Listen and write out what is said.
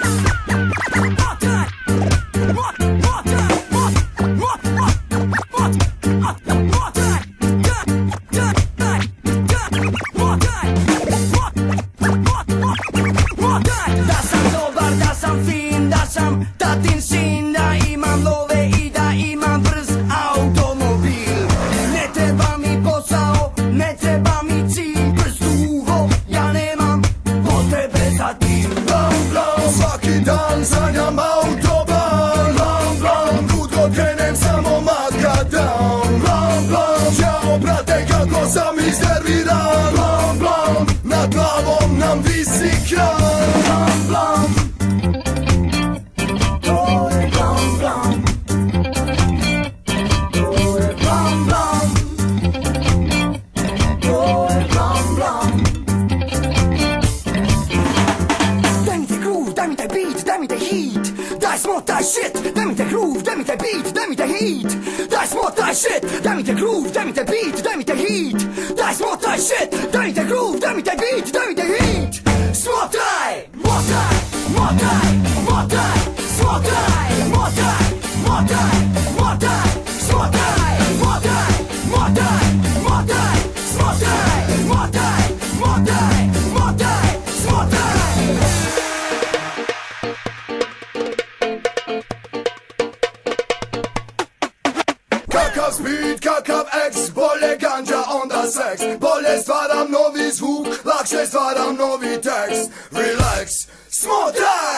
Da mi heat. Daj smo taj shit, daj mi taj groove, daj mi taj beat, daj mi taj heat. Daj smo taj shit, daj mi taj groove, daj mi taj beat, daj mi taj heat. Daj smo taj shit, daj mi taj groove, daj mi taj beat, daj mi taj heat. Smotaj, motaj, motaj, motaj Kakav speed, kakav ex, bolje ganja, onda seks Bolje stvaram novi zvuk, lakše stvaram novi tekst. Relax, smotaj,